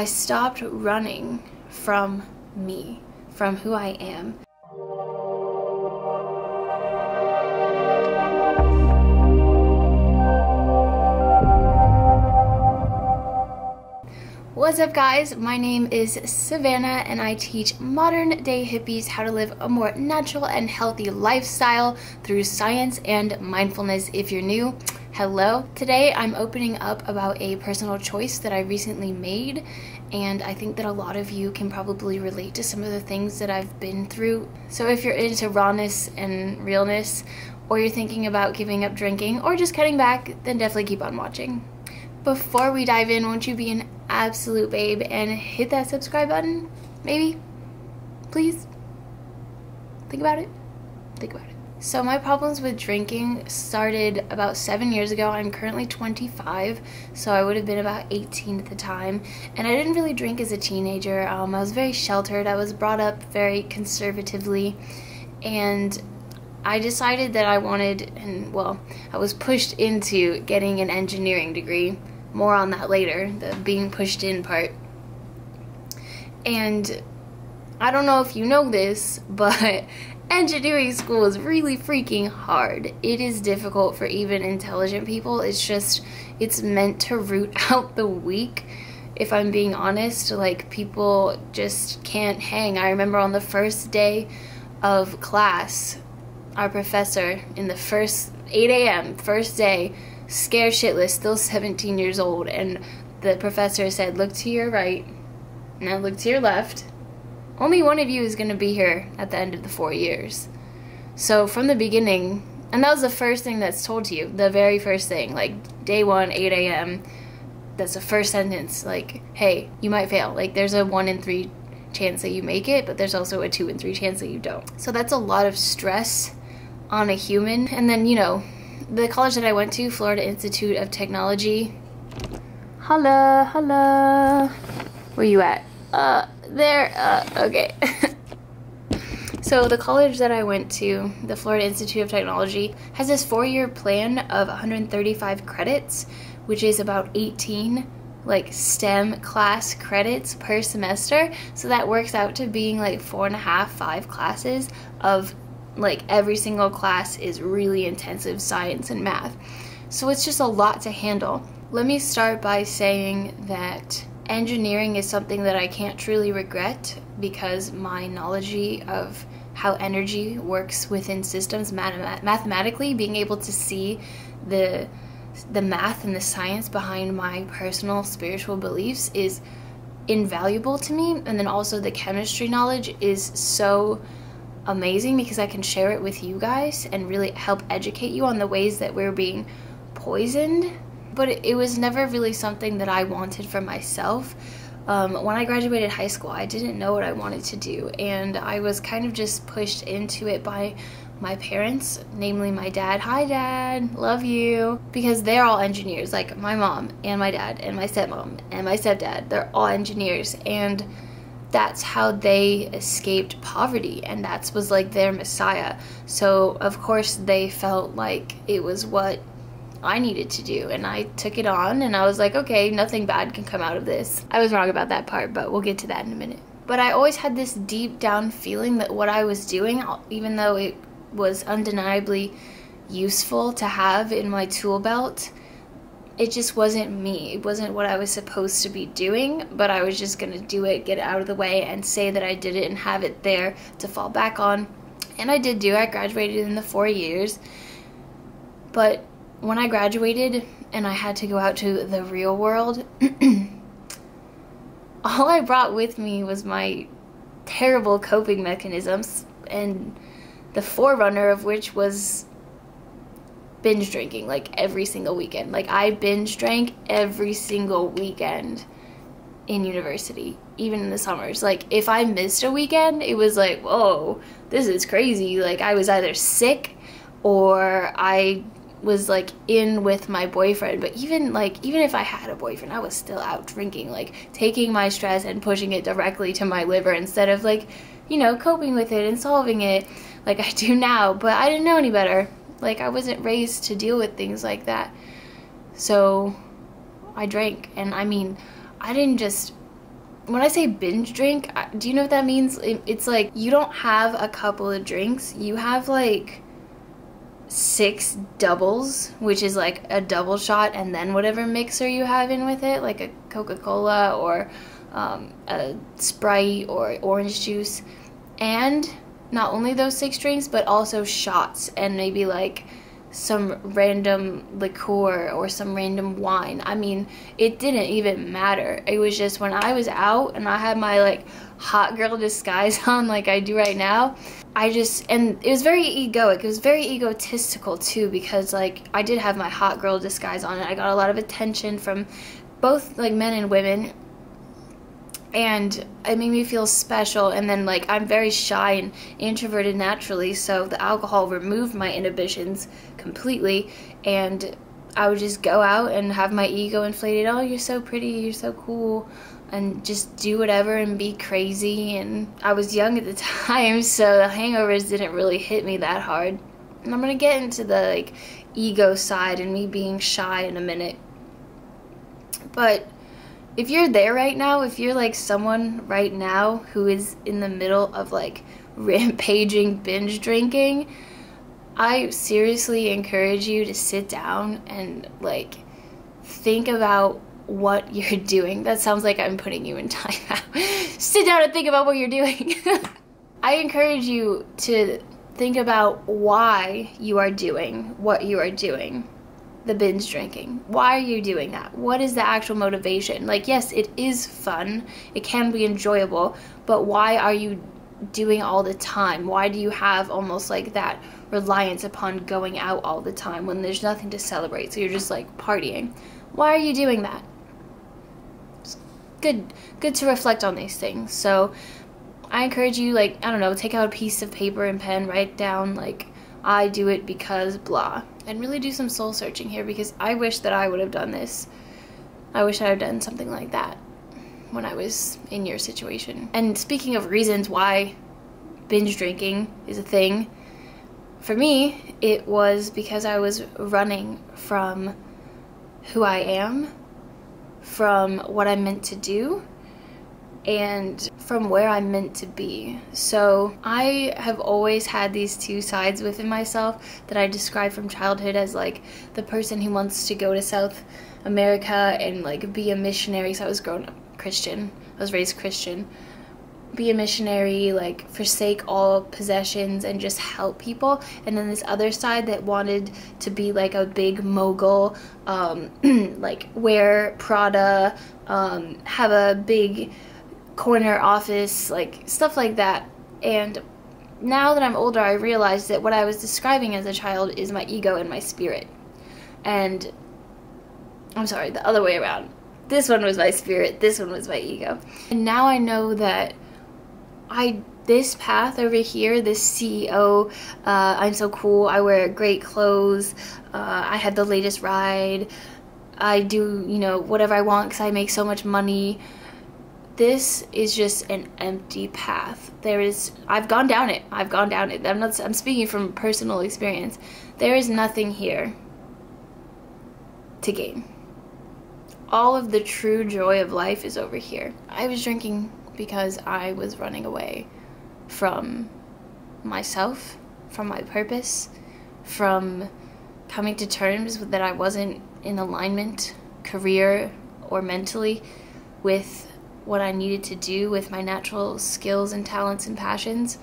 I stopped running from me, from who I am. What's up guys? My name is Savannah and I teach modern day hippies how to live a more natural and healthy lifestyle through science and mindfulness. If you're new, hello. Today I'm opening up about a personal choice that I recently made and I think that a lot of you can probably relate to some of the things that I've been through. So if you're into rawness and realness or you're thinking about giving up drinking or just cutting back, then definitely keep on watching. Before we dive in, won't you be an absolute babe and hit that subscribe button? Maybe? Please? Think about it. Think about it. So my problems with drinking started about seven years ago. I'm currently 25, so I would have been about 18 at the time. And I didn't really drink as a teenager. Um, I was very sheltered. I was brought up very conservatively. And I decided that I wanted, and well, I was pushed into getting an engineering degree. More on that later, the being pushed in part. And I don't know if you know this, but engineering school is really freaking hard. It is difficult for even intelligent people. It's just, it's meant to root out the weak. If I'm being honest, like people just can't hang. I remember on the first day of class, our professor in the first 8 a.m., first day, scared shitless, still 17 years old, and the professor said, Look to your right, now look to your left. Only one of you is going to be here at the end of the four years. So from the beginning, and that was the first thing that's told to you, the very first thing, like day one, 8 a.m. That's the first sentence, like, hey, you might fail. Like, there's a one in three chance that you make it, but there's also a two in three chance that you don't. So that's a lot of stress on a human. And then, you know, the college that I went to, Florida Institute of Technology. Holla, holla. Where you at? Uh, there. Uh, okay. so the college that I went to, the Florida Institute of Technology, has this four-year plan of 135 credits, which is about 18 like STEM class credits per semester. So that works out to being like four and a half, five classes of like every single class is really intensive science and math. So it's just a lot to handle. Let me start by saying that engineering is something that I can't truly regret because my knowledge of how energy works within systems mathematically, being able to see the the math and the science behind my personal spiritual beliefs is invaluable to me and then also the chemistry knowledge is so amazing because I can share it with you guys and really help educate you on the ways that we're being poisoned. But it, was never really something that I wanted for myself. Um, when I graduated high school, I didn't know what I wanted to do, and I was kind of just pushed into it by my parents, namely my dad. Hi, dad, love you. Because they're all engineers, like my mom and my dad and my stepmom and my stepdad. They're all engineers, and that's how they escaped poverty and that was like their messiah so of course they felt like it was what i needed to do and i took it on and i was like okay nothing bad can come out of this i was wrong about that part but we'll get to that in a minute but i always had this deep down feeling that what i was doing even though it was undeniably useful to have in my tool belt it just wasn't me. It wasn't what I was supposed to be doing, but I was just going to do it, get it out of the way, and say that I did it and have it there to fall back on. And I did do. I graduated in the four years. But when I graduated and I had to go out to the real world, all I brought with me was my terrible coping mechanisms, and the forerunner of which was binge drinking like every single weekend. Like I binge drank every single weekend in university, even in the summers. Like if I missed a weekend, it was like, whoa, this is crazy. Like I was either sick or I was like in with my boyfriend but even like even if i had a boyfriend i was still out drinking like taking my stress and pushing it directly to my liver instead of like you know coping with it and solving it like i do now but i didn't know any better like I wasn't raised to deal with things like that. So I drank and I mean, I didn't just when I say binge drink, do you know what that means? It's like you don't have a couple of drinks, you have like six doubles, which is like a double shot and then whatever mixer you have in with it, like a Coca Cola or um, a Sprite or orange juice. And not only those six drinks, but also shots and maybe like some random liqueur or some random wine. I mean, it didn't even matter. It was just when I was out and I had my like hot girl disguise on like I do right now, I just and it was very egoic. It was very egotistical too because like I did have my hot girl disguise on and I got a lot of attention from both like men and women. And it made me feel special and then like i'm very shy and introverted naturally so the alcohol removed my inhibitions completely. And i would just go out and have my ego inflated. Oh you're so pretty you're so cool and just do whatever and be crazy and i was young at the time so the hangovers didn't really hit me that hard. And i'm gonna get into the like ego side and me being shy in a minute. But if you're there right now, if you're like someone right now who is in the middle of like rampaging binge drinking, I seriously encourage you to sit down and like think about what you're doing. That sounds like I'm putting you in time timeout. sit down and think about what you're doing. I encourage you to think about why you are doing what you are doing the binge drinking? Why are you doing that? What is the actual motivation? Like, yes, it is fun, it can be enjoyable, but why are you doing all the time? Why do you have almost like that reliance upon going out all the time when there's nothing to celebrate? So you're just like partying. Why are you doing that? Good good to reflect on these things. So I encourage you like, I don't know, take out a piece of paper and pen, write down like I do it because blah and really do some soul searching here because I wish that I would have done this. I wish I had done something like that when I was in your situation. And speaking of reasons why binge drinking is a thing, for me, it was because I was running from who I am, from what I'm meant to do, and from where I'm meant to be. So I have always had these two sides within myself that I describe from childhood as like the person who wants to go to South America and like be a missionary. So I was grown up Christian. I was raised Christian. Be a missionary, like forsake all possessions and just help people. And then this other side that wanted to be like a big mogul, um, like wear Prada, um, have a big corner office, like stuff like that. And now that I'm older, I realize that what I was describing as a child is my ego and my spirit. And I'm sorry, the other way around. This one was my spirit, this one was my ego. And now I know that I this path over here, this CEO, uh, I'm so cool, I wear great clothes, uh, I had the latest ride, I do, you know, whatever I want because I make so much money this is just an empty path. There is I've gone down it. I've gone down it. I'm not I'm speaking from personal experience. There is nothing here to gain. All of the true joy of life is over here. I was drinking because I was running away from myself, from my purpose, from coming to terms with that I wasn't in alignment career or mentally with what I needed to do with my natural skills and talents and passions.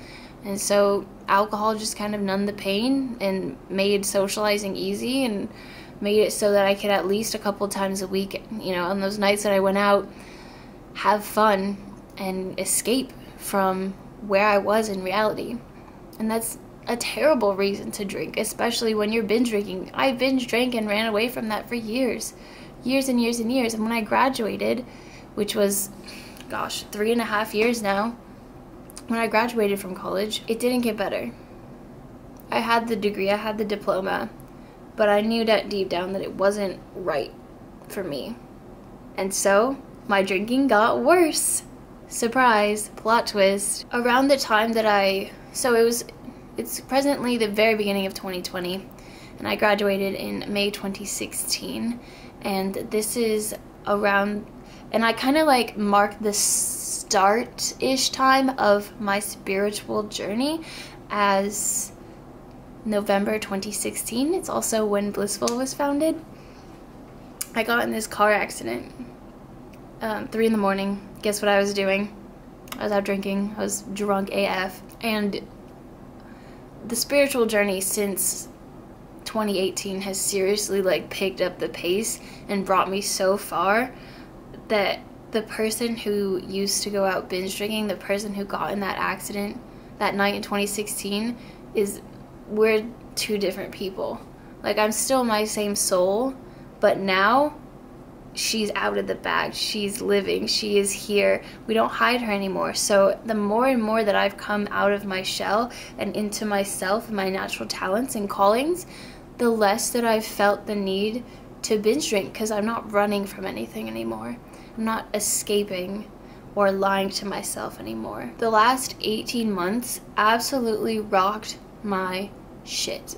And so alcohol just kind of numbed the pain and made socializing easy and made it so that I could at least a couple times a week, you know, on those nights that I went out, have fun and escape from where I was in reality. And that's a terrible reason to drink, especially when you're binge drinking. I binge drank and ran away from that for years, years and years and years. And when I graduated, which was, gosh, three and a half years now. When I graduated from college, it didn't get better. I had the degree, I had the diploma, but I knew that deep down that it wasn't right for me. And so, my drinking got worse. Surprise, plot twist. Around the time that I, so it was, it's presently the very beginning of 2020, and I graduated in May 2016, and this is around and I kind of like marked the start ish time of my spiritual journey as November 2016. It's also when Blissful was founded. I got in this car accident. Um, three in the morning. Guess what I was doing? I was out drinking. I was drunk AF. And the spiritual journey since 2018 has seriously like picked up the pace and brought me so far that the person who used to go out binge drinking, the person who got in that accident that night in 2016 is we're two different people. Like I'm still my same soul, but now she's out of the bag. She's living. She is here. We don't hide her anymore. So the more and more that I've come out of my shell and into myself, my natural talents and callings, the less that I've felt the need to binge drink because I'm not running from anything anymore. I'm not escaping or lying to myself anymore. The last 18 months absolutely rocked my shit.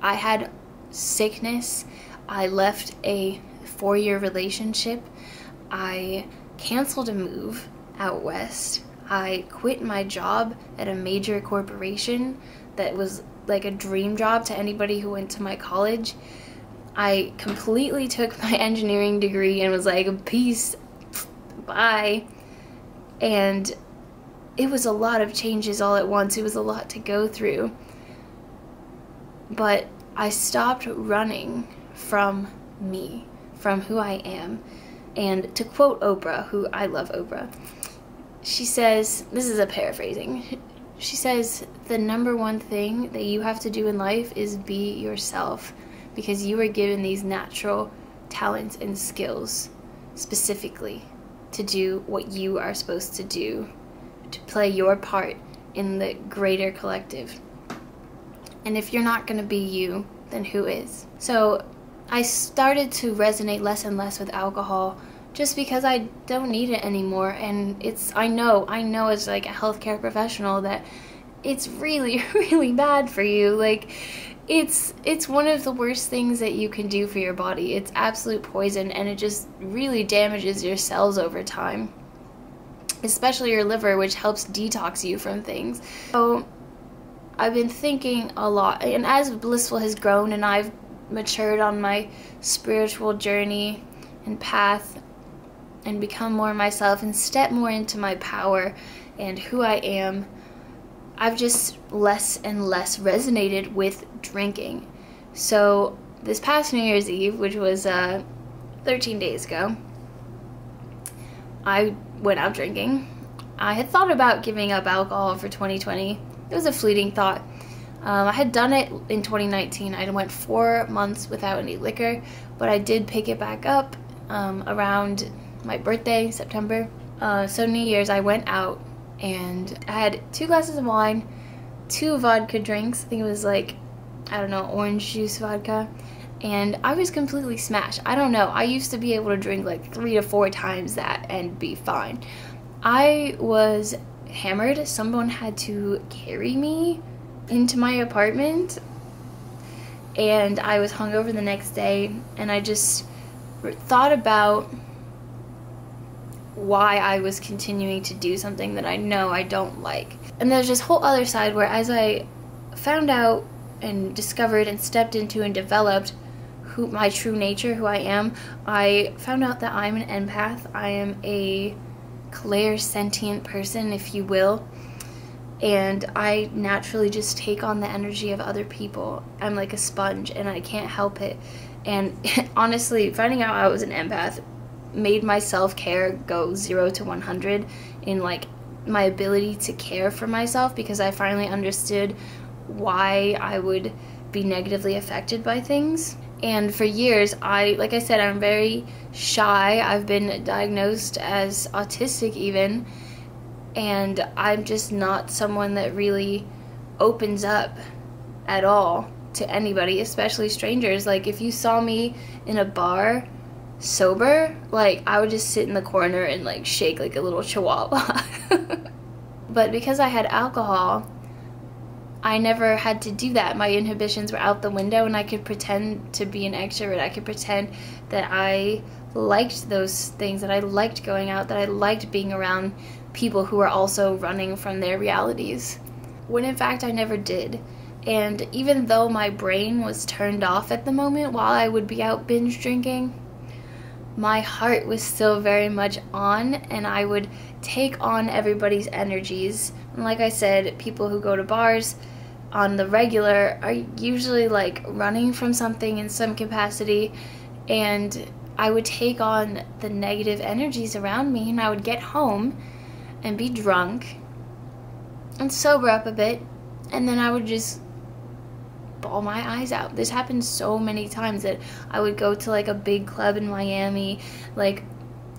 I had sickness. I left a four year relationship. I canceled a move out west. I quit my job at a major corporation that was like a dream job to anybody who went to my college. I completely took my engineering degree and was like, peace, bye. And it was a lot of changes all at once. It was a lot to go through. But I stopped running from me from who I am. And to quote Oprah, who I love Oprah, she says, this is a paraphrasing. She says, the number one thing that you have to do in life is be yourself because you were given these natural talents and skills specifically to do what you are supposed to do, to play your part in the greater collective. And if you're not going to be you, then who is? So I started to resonate less and less with alcohol just because I don't need it anymore. And it's I know I know as like a healthcare professional that it's really really bad for you. Like it's it's one of the worst things that you can do for your body. It's absolute poison and it just really damages your cells over time especially your liver which helps detox you from things. So I've been thinking a lot and as blissful has grown and I've matured on my spiritual journey and path and become more myself and step more into my power and who I am, I've just less and less resonated with drinking. So this past New Year's Eve, which was uh, 13 days ago, I went out drinking. I had thought about giving up alcohol for 2020. It was a fleeting thought. Um, I had done it in 2019. I went four months without any liquor, but I did pick it back up um, around my birthday, September. Uh, so New Year's, I went out and I had two glasses of wine, two vodka drinks. I think it was like, I don't know, orange juice vodka. And I was completely smashed. I don't know. I used to be able to drink like three to four times that and be fine. I was hammered. Someone had to carry me into my apartment and I was hungover the next day and I just thought about why I was continuing to do something that I know I don't like. And there's this whole other side where as I found out and discovered and stepped into and developed who my true nature, who I am, I found out that I'm an empath. I am a clairsentient person, if you will and I naturally just take on the energy of other people. I'm like a sponge and I can't help it. And honestly, finding out I was an empath made my self care go zero to 100 in like my ability to care for myself because I finally understood why I would be negatively affected by things. And for years, I, like I said, I'm very shy. I've been diagnosed as autistic even and I'm just not someone that really opens up at all to anybody, especially strangers. Like if you saw me in a bar sober, like I would just sit in the corner and like shake like a little chihuahua. but because I had alcohol, I never had to do that. My inhibitions were out the window, and I could pretend to be an extrovert. I could pretend that I liked those things, that I liked going out, that I liked being around people who are also running from their realities. When in fact, I never did. And even though my brain was turned off at the moment while I would be out binge drinking, my heart was still very much on, and I would take on everybody's energies. And like I said, people who go to bars on the regular are usually like running from something in some capacity, and I would take on the negative energies around me, and I would get home and be drunk and sober up a bit, and then I would just bawl my eyes out. This happened so many times that I would go to like a big club in Miami, like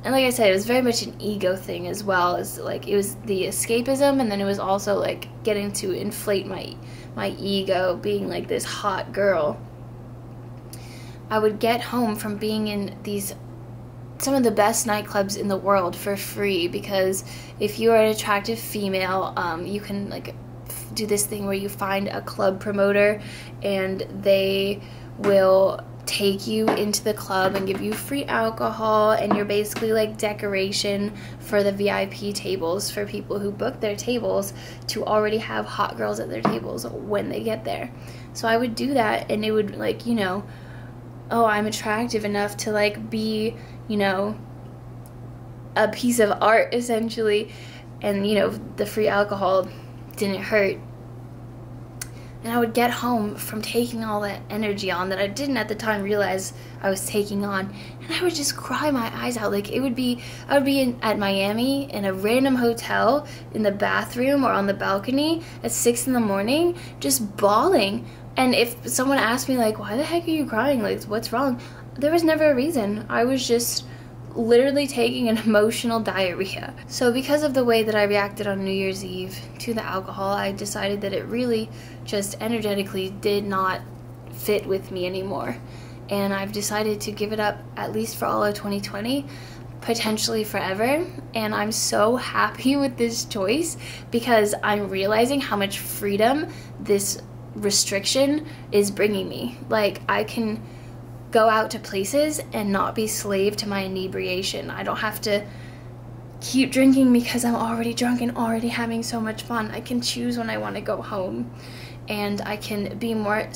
and like I said, it was very much an ego thing as well as like it was the escapism and then it was also like getting to inflate my my ego being like this hot girl. I would get home from being in these some of the best nightclubs in the world for free because if you are an attractive female, um, you can like do this thing where you find a club promoter and they will take you into the club and give you free alcohol and you're basically like decoration for the VIP tables for people who book their tables to already have hot girls at their tables when they get there. So I would do that and it would like, you know, oh, I'm attractive enough to like be, you know, a piece of art essentially and you know, the free alcohol didn't hurt and I would get home from taking all that energy on that I didn't at the time realize I was taking on, and I would just cry my eyes out. Like it would be, I would be in, at Miami in a random hotel in the bathroom or on the balcony at six in the morning, just bawling. And if someone asked me like, "Why the heck are you crying? Like, what's wrong?" There was never a reason. I was just literally taking an emotional diarrhea. So, because of the way that I reacted on New Year's Eve to the alcohol, I decided that it really just energetically did not fit with me anymore. And I've decided to give it up at least for all of 2020, potentially forever. And I'm so happy with this choice because I'm realizing how much freedom this restriction is bringing me. Like, I can go out to places and not be slave to my inebriation. I don't have to keep drinking because I'm already drunk and already having so much fun. I can choose when I want to go home and I can be more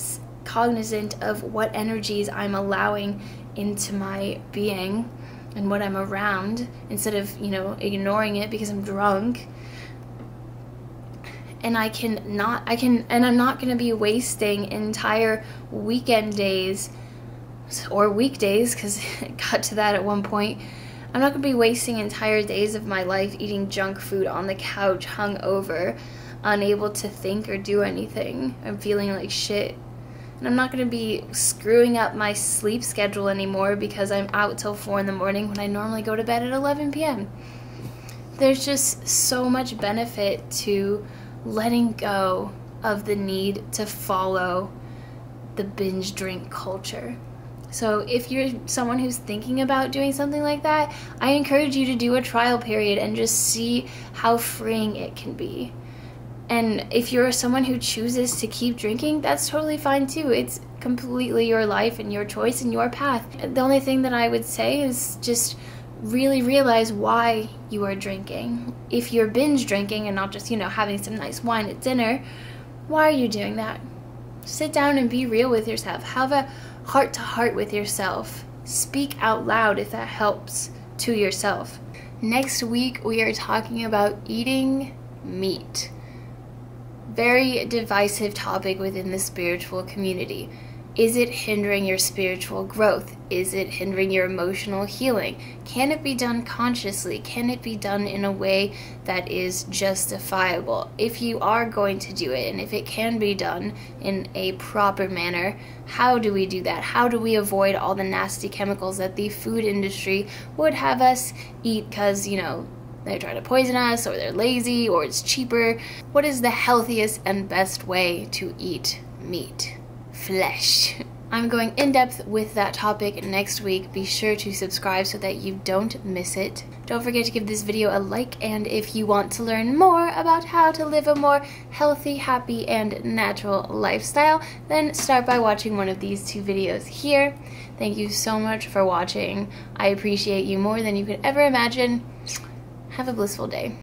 cognizant of what energies I'm allowing into my being and what I'm around instead of, you know, ignoring it because I'm drunk. And I can not I can and I'm not going to be wasting entire weekend days or weekdays because it got to that at one point. I'm not going to be wasting entire days of my life eating junk food on the couch, hung over, unable to think or do anything. I'm feeling like shit. And I'm not going to be screwing up my sleep schedule anymore because I'm out till 4 in the morning when I normally go to bed at 11 p.m. There's just so much benefit to letting go of the need to follow the binge drink culture. So if you're someone who's thinking about doing something like that, I encourage you to do a trial period and just see how freeing it can be. And if you're someone who chooses to keep drinking, that's totally fine too. It's completely your life and your choice and your path. The only thing that I would say is just really realize why you are drinking. If you're binge drinking and not just, you know, having some nice wine at dinner, why are you doing that? Sit down and be real with yourself. Have a heart to heart with yourself. Speak out loud if that helps to yourself. Next week, we are talking about eating meat. Very divisive topic within the spiritual community. Is it hindering your spiritual growth? Is it hindering your emotional healing? Can it be done consciously? Can it be done in a way that is justifiable? If you are going to do it, and if it can be done in a proper manner, how do we do that? How do we avoid all the nasty chemicals that the food industry would have us eat because, you know, they try to poison us, or they're lazy, or it's cheaper? What is the healthiest and best way to eat meat? Flesh. I'm going in depth with that topic next week. Be sure to subscribe so that you don't miss it. Don't forget to give this video a like, and if you want to learn more about how to live a more healthy, happy, and natural lifestyle, then start by watching one of these two videos here. Thank you so much for watching. I appreciate you more than you could ever imagine. Have a blissful day.